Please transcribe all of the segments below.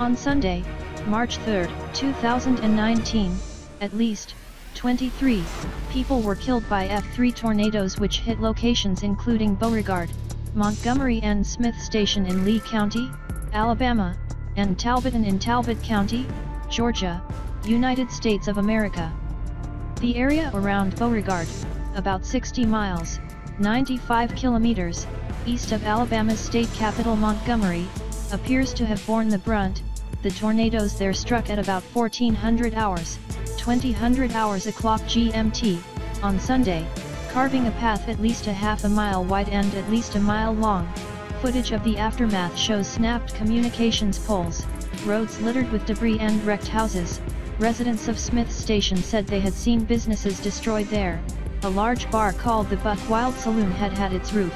On Sunday, March 3, 2019, at least 23 people were killed by F3 tornadoes which hit locations including Beauregard, Montgomery and Smith Station in Lee County, Alabama, and Talbotton in Talbot County, Georgia, United States of America. The area around Beauregard, about 60 miles, 95 kilometers, east of Alabama's state capital Montgomery, appears to have borne the brunt, the tornadoes there struck at about 1400 hours, 2000 hours o'clock GMT, on Sunday, carving a path at least a half a mile wide and at least a mile long. Footage of the aftermath shows snapped communications poles, roads littered with debris and wrecked houses. Residents of Smith Station said they had seen businesses destroyed there. A large bar called the Buck Wild Saloon had had its roof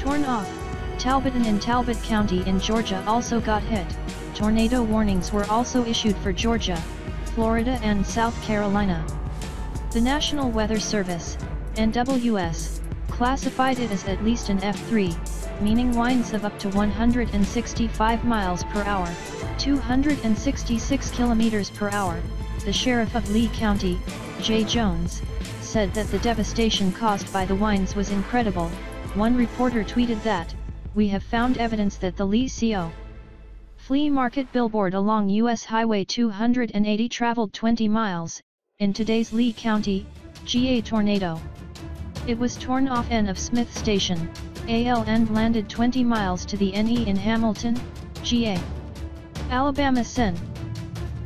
torn off. Talbotton in Talbot County in Georgia also got hit. Tornado warnings were also issued for Georgia, Florida and South Carolina. The National Weather Service, NWS, classified it as at least an F3, meaning winds of up to 165 miles per hour, 266 kilometers per hour. The sheriff of Lee County, Jay Jones, said that the devastation caused by the winds was incredible. One reporter tweeted that, we have found evidence that the Lee CO. Flea market billboard along US Highway 280 traveled 20 miles, in today's Lee County, GA tornado. It was torn off N of Smith Station, AL and landed 20 miles to the NE in Hamilton, GA. Alabama Sen.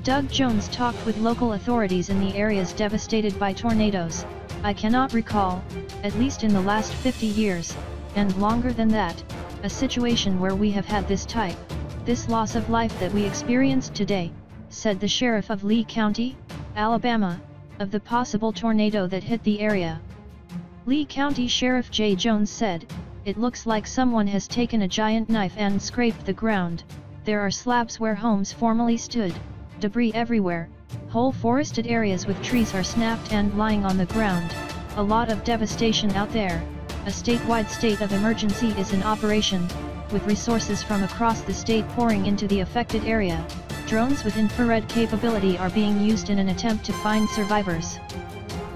Doug Jones talked with local authorities in the areas devastated by tornadoes. I cannot recall, at least in the last 50 years, and longer than that, a situation where we have had this type, this loss of life that we experienced today, said the sheriff of Lee County, Alabama, of the possible tornado that hit the area. Lee County Sheriff Jay Jones said, It looks like someone has taken a giant knife and scraped the ground, there are slabs where homes formerly stood, debris everywhere, whole forested areas with trees are snapped and lying on the ground, a lot of devastation out there, a statewide state of emergency is in operation, with resources from across the state pouring into the affected area, drones with infrared capability are being used in an attempt to find survivors.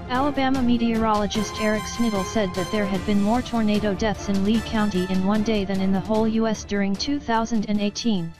Alabama meteorologist Eric Snittle said that there had been more tornado deaths in Lee County in one day than in the whole U.S. during 2018.